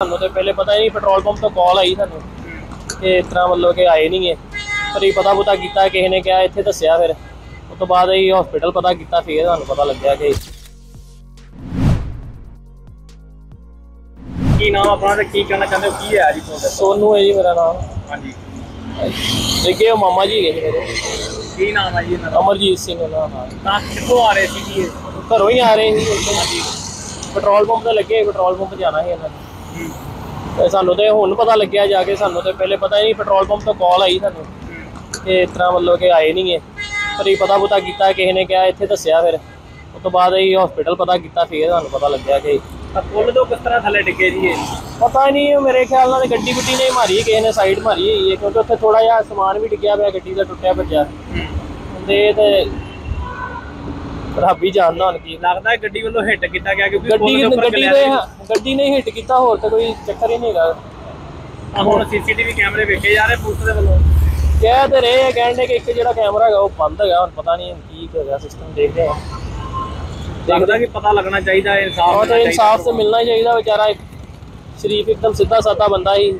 ਸਾਨੂੰ ਤੇ ਪਹਿਲੇ ਪਤਾ ਹੀ ਨਹੀਂ ਪੈਟਰੋਲ ਪੰਪ ਤੋਂ ਕਾਲ ਆਈ ਸਾਨੂੰ ਕਿ ਇਸ ਤਰ੍ਹਾਂ ਵੱਲੋਂ ਕਿ ਆਏ ਨਹੀਂਗੇ ਪਰ ਇਹ ਪਤਾ ਪੁਤਾ ਕੀਤਾ ਕਿਸੇ ਨੇ ਕਿਹਾ ਇੱਥੇ ਦੱਸਿਆ ਫਿਰ। ਉਸ ਤੋਂ ਬਾਅਦ ਅਸੀਂ ਹਸਪੀਟਲ ਪਤਾ ਕੀਤਾ ਫਿਰ ਸਾਨੂੰ ਪਤਾ ਲੱਗਿਆ ਕਿ ਕੀ ਨਾਮ ਆਪਣਾ ਤੇ ਕੀ ਕਹਿਣਾ ਚਾਹੁੰਦੇ ਹੋ? ਕੀ ਹੈ ਜੀ ਤੁਹਾਡਾ ਸੋਨੂ ਹੈ ਜੀ ਮੇਰਾ ਨਾਮ। ਹਾਂਜੀ। ਦੇਖੇ ਉਹ ਮਾਮਾ ਜੀ ਹੈਗੇ ਜੀ ਮੇਰੇ। ਕੀ ਨਾਮ ਹੈ ਜੀ ਇਹਨਾਂ ਦਾ? ਅਮਰਜੀਤ ਸਿੰਘ ਦਾ ਨਾਮ। ਤਾਂ ਕਿੱਥੋਂ ਆ ਰਹੇ ਸੀ ਜੀ ਇਹ? ਘਰੋਂ ਹੀ ਆ ਰਹੇ ਸੀ। ਉੱਥੋਂ ਪੈਟਰੋਲ ਪੰਪ ਤੇ ਲੱਗੇ ਪੈਟਰੋਲ ਪੰਪ ਜਾਣਾ ਸੀ ਇਹਨਾਂ ਨੇ। ਤੇ ਸਾਨੂੰ ਤੇ ਹੁਣ ਪਤਾ ਲੱਗਿਆ ਜਾ ਕੇ ਸਾਨੂੰ ਤੇ ਪਹਿਲੇ ਪਤਾ ਹੀ ਨਹੀਂ ਪੈਟਰੋਲ ਪੰਪ ਤੋਂ ਕਾਲ ਆਈ ਸਾਨੂੰ ਕਿ ਇਸ ਤਰ੍ਹਾਂ ਵੱਲੋਂ ਕਿ ਆਏ ਨਹੀਂਗੇ ਪਰ ਇਹ ਪਤਾ ਪੁਤਾ ਕੀਤਾ ਕਿਸੇ ਨੇ ਕਿਹਾ ਇੱਥੇ ਦੱਸਿਆ ਫਿਰ। ਉਸ ਤੋਂ ਬਾਅਦ ਅਸੀਂ ਹਸਪੀਟਲ ਪਤਾ ਕੀਤਾ ਫਿਰ ਸਾਨੂੰ ਪਤਾ ਲੱਗਿਆ ਕਿ ਪੁੱਲ ਤੋਂ ਕਿਸ ਤਰ੍ਹਾਂ ਥੱਲੇ ਡਿੱਗੇ ਜੀ ਇਹ? ਪਤਾ ਨਹੀਂ ਮੇਰੇ ਖਿਆਲ ਨਾਲ ਗੱਡੀ ਗੁੱਡੀ ਨੇ ਮਾਰੀ ਕਿਸੇ ਨੇ ਸਾਈਡ ਮਾਰੀ ਹੋਈ ਹੈ ਕਿਉਂਕਿ ਉੱਥੇ ਥੋੜਾ ਜਿਹਾ ਸਮਾਨ ਵੀ ਡਿੱਗਿਆ ਪਿਆ ਗੱਡੀ ਦਾ ਟੁੱਟਿਆ ਭੱਜਿਆ। ਤੇ ਤੇ ਰੱਬ ਹੀ ਜਾਣਦਾ ਹੁਣ ਕੀ? ਲੱਗਦਾ ਹੈ ਗੱਡੀ ਵੱਲੋਂ ਹਿੱਟ ਕੀਤਾ ਗਿਆ ਕਿਉਂਕਿ ਗੱਡੀ ਗੱਡੀ ਦੇ ਗੱਡੀ ਨੇ ਹਿੱਟ ਕੀਤਾ ਹੋਰ ਤਾਂ ਕੋਈ ਚੱਕਰ ਹੀ ਨਹੀਂ ਹੈਗਾ। ਹੁਣ ਸੀਸੀਟੀਵੀ ਕੈਮਰੇ ਵੇਖੇ ਜਾ ਰਹੇ ਪੁਲਿਸ ਦੇ ਵੱਲੋਂ। ਕਹਿ ਤੇ ਰਹੇ ਆ ਕਹਿੰਦੇ ਕਿ ਇੱਕ ਜਿਹੜਾ ਕੈਮਰਾ ਹੈਗਾ ਉਹ ਬੰਦ ਹੈਗਾ ਹੁਣ ਪਤਾ ਨਹੀਂ ਕੀ ਹੈਗਾ ਸਿਸਟਮ ਦੇਖਦੇ ਆ। ਲੱਗਦਾ ਕਿ ਪਤਾ ਲੱਗਣਾ ਚਾਹੀਦਾ ਹੈ ਇਨਸਾਫ ਉਹ ਤਾਂ ਇਨਸਾਫ ਤੇ। ਮਿਲਣਾ ਚਾਹੀਦਾ ਵਿਚਾਰਾ ਇੱਕ ਸ਼ਰੀਫ ਇੱਕਦਮ ਸਿੱਧਾ ਸਾਦਾ ਬੰਦਾ ਹੀ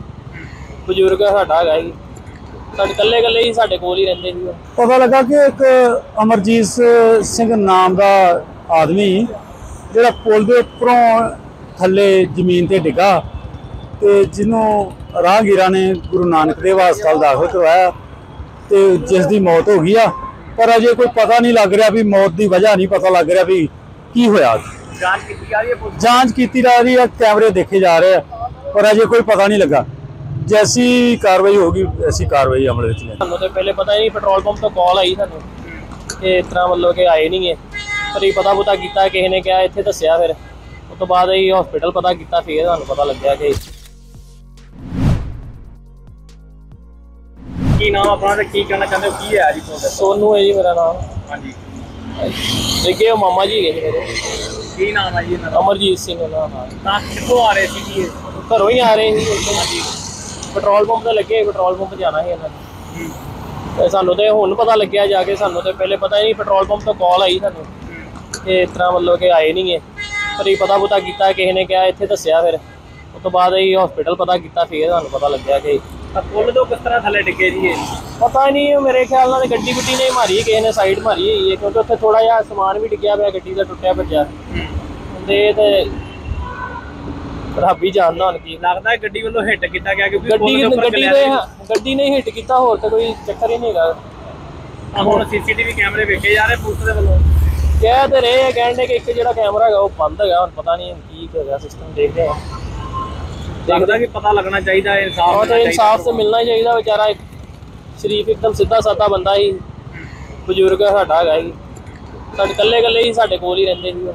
ਬਜ਼ੁਰਗ ਸਾਡਾ ਹੈਗਾ ਹੀ। ਸਾਡੇ ਇਕੱਲੇ ਇਕੱਲੇ ਹੀ ਸਾਡੇ ਕੋਲ ਹੀ ਰਹਿੰਦੇ ਸੀ ਉਹ। ਪਤਾ ਲੱਗਾ ਕਿ ਇੱਕ ਅਮਰਜੀਤ ਸਿੰਘ ਨਾਮ ਦਾ ਆਦਮੀ ਜਿਹੜਾ ਪੁਲ ਦੇ ਉੱਪਰੋਂ ਥੱਲੇ ਜ਼ਮੀਨ ਤੇ ਡਿੱਗਾ ਤੇ ਜਿਹਨੂੰ ਰਾਹਗੀਰਾਂ ਨੇ ਗੁਰੂ ਨਾਨਕ ਦੇਵ ਹਸਪਤਾਲ ਦਾਖਲ ਕਰਵਾਇਆ ਤੇ ਜਿਸ ਦੀ ਮੌਤ ਹੋ ਗਈ ਆ। ਪਰ ਅਜੇ ਕੋਈ ਪਤਾ ਨਹੀਂ ਲੱਗ ਰਿਹਾ ਵੀ ਮੌਤ ਦੀ ਵਜ੍ਹਾ ਨਹੀਂ ਪਤਾ ਲੱਗ ਰਿਹਾ ਵੀ ਕੀ ਹੋਇਆ। ਜਾਂਚ ਕੀਤੀ ਜਾ ਰਹੀ ਹੈ ਜਾਂਚ ਕੀਤੀ ਜਾ ਰਹੀ ਹੈ ਕੈਮਰੇ ਦੇਖੇ ਜਾ ਰਹੇ ਆ ਪਰ ਅਜੇ ਕੋਈ ਪਤਾ ਨਹੀਂ ਲੱਗਾ। ਜੈਸੀ ਕਾਰਵਾਈ ਹੋਗੀ ਐਸੀ ਕਾਰਵਾਈ ਅਮਲ ਵਿੱਚ ਲਿਆਂਦੀ ਸਾਨੂੰ ਤੇ ਪਹਿਲੇ ਪਤਾ ਹੀ ਨਹੀਂ ਪੈਟਰੋਲ ਪੰਪ ਤੋਂ ਕਾਲ ਆਈ ਸਾਨੂੰ ਕਿ ਇਸ ਤਰ੍ਹਾਂ ਵੱਲੋਂ ਕਿ ਆਏ ਨਹੀਂਗੇ ਪਰ ਇਹ ਪਤਾ ਪੁਤਾ ਕੀਤਾ ਕਿਸੇ ਨੇ ਕਿਹਾ ਇੱਥੇ ਦੱਸਿਆ ਫਿਰ। ਉਸ ਤੋਂ ਬਾਅਦ ਅਸੀਂ ਹਸਪੀਟਲ ਪਤਾ ਕੀਤਾ ਫਿਰ ਸਾਨੂੰ ਪਤਾ ਲੱਗਿਆ ਕਿ ਕੀ ਨਾਮ ਆਪਣਾ ਤੇ ਕੀ ਕਹਿਣਾ ਚਾਹੁੰਦੇ ਹੋ? ਕੀ ਹੈ ਜੀ ਤੁਹਾਡਾ ਸੋਨੂ ਹੈ ਜੀ ਮੇਰਾ ਨਾਮ। ਹਾਂਜੀ। ਦੇਖੇ ਉਹ ਮਾਮਾ ਜੀ ਹੈਗੇ ਜੀ ਮੇਰੇ। ਕੀ ਨਾਮ ਹੈ ਜੀ ਇਹਨਾਂ ਦਾ? ਅਮਰਜੀਤ ਸਿੰਘ ਦਾ ਨਾਮ ਤਾਂ ਕਿੱਥੋਂ ਆ ਰਹੇ ਸੀ ਜੀ ਇਹ? ਘਰੋਂ ਹੀ ਆ ਰਹੇ ਸੀ। ਉੱਥੋਂ ਪੈਟਰੋਲ ਪੰਪ ਤੇ ਲੱਗੇ ਪੈਟਰੋਲ ਪੰਪ ਜਾਣਾ ਸੀ ਇਹਨਾਂ ਨੇ। ਤੇ ਸਾਨੂੰ ਤੇ ਹੁਣ ਪਤਾ ਲੱਗਿਆ ਜਾ ਕੇ ਸਾਨੂੰ ਤੇ ਪਹਿਲੇ ਪਤਾ ਹੀ ਨਹੀਂ ਪੈਟਰੋਲ ਪੰਪ ਤੋਂ ਕਾਲ ਆਈ ਸਾਨੂੰ। ਕਿ ਇਸ ਤਰ੍ਹਾਂ ਵੱਲੋਂ ਕਿ ਆਏ ਨਹੀਂਗੇ ਪਰ ਇਹ ਪਤਾ ਪੁਤਾ ਕੀਤਾ ਕਿਸੇ ਨੇ ਕਿਹਾ ਇੱਥੇ ਦੱਸਿਆ ਫਿਰ। ਉਸ ਤੋਂ ਬਾਅਦ ਅਸੀਂ ਹਸਪੀਟਲ ਪਤਾ ਕੀਤਾ ਫਿਰ ਸਾਨੂੰ ਪਤਾ ਲੱਗਿਆ ਕਿ ਤਾਂ ਪੁੱਲ ਤੋਂ ਕਿਸ ਤਰ੍ਹਾਂ ਥੱਲੇ ਡਿੱਗੇ ਜੀ ਇਹ? ਪਤਾ ਨਹੀਂ ਮੇਰੇ ਖਿਆਲ ਨਾਲ ਗੱਡੀ ਗੁੱਡੀ ਨੇ ਮਾਰੀ ਕਿਸੇ ਨੇ ਸਾਈਡ ਮਾਰੀ ਹੋਈ ਹੈ ਕਿਉਂਕਿ ਉੱਥੇ ਥੋੜਾ ਜਿਹਾ ਸਮਾਨ ਵੀ ਡਿੱਗਿਆ ਪਿਆ ਗੱਡੀ ਦਾ ਟੁੱਟਿਆ ਭੱਜਿਆ। ਤੇ ਤੇ ਰੱਬ ਹੀ ਜਾਣਦਾ ਹੁਣ ਕੀ? ਲੱਗਦਾ ਹੈ ਗੱਡੀ ਵੱਲੋਂ ਹਿੱਟ ਕੀਤਾ ਗਿਆ ਕਿਉਂਕਿ ਗੱਡੀ ਗੱਡੀ ਕਲਿਆਣੇ- ਗੱਡੀ ਨੇ ਹਿੱਟ ਕੀਤਾ ਹੋਰ ਤਾਂ ਕੋਈ ਚੱਕਰ ਹੀ ਨਹੀਂ ਹੈਗਾ। ਹੁਣ ਸੀਸੀਟੀਵੀ ਕੈਮਰੇ ਵੇਖੇ ਜਾ ਰਹੇ ਪੁਲਿਸ ਦੇ ਵੱਲੋਂ। ਕਹਿ ਤੇ ਰਹੇ ਆ ਕਹਿੰਦੇ ਕਿ ਇੱਕ ਜਿਹੜਾ ਕੈਮਰਾ ਹੈਗਾ ਉਹ ਬੰਦ ਹੈਗਾ ਹੁਣ ਪਤਾ ਨਹੀਂ ਕੀ ਹੈਗਾ ਸਿਸਟਮ ਦੇਖਦੇ ਆ। ਲੱਗਦਾ ਕਿ ਪਤਾ ਲੱਗਣਾ ਚਾਹੀਦਾ ਹੈ ਇਨਸਾਫ ਉਹ ਤਾਂ ਇਨਸਾਫ ਤੇ। ਮਿਲਣਾ ਹੀ ਚਾਹੀਦਾ ਵਿਚਾਰਾ ਇੱਕ ਸ਼ਰੀਫ ਇੱਕਦਮ ਸਿੱਧਾ ਸਾਦਾ ਬੰਦਾ ਹੀ ਬਜ਼ੁਰਗ ਸਾਡਾ ਹੈਗਾ ਹੀ। ਸਾਡੇ ਇਕੱਲੇ ਇਕੱਲੇ ਹੀ ਸਾਡੇ ਕੋਲ ਹੀ ਰਹਿੰਦੇ ਸੀ